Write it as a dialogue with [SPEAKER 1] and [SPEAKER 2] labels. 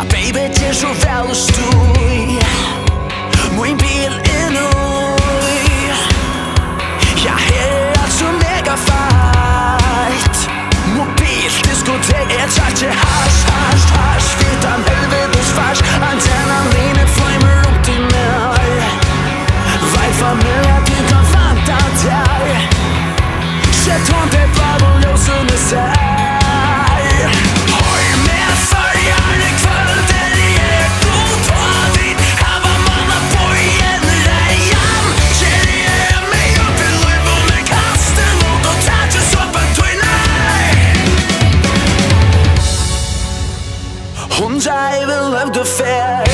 [SPEAKER 1] Ja, baby, 接受到了输，mój bil inui Ja, her så mega fight Mobil, diskotek, jeg tager til hej. One day we lived affair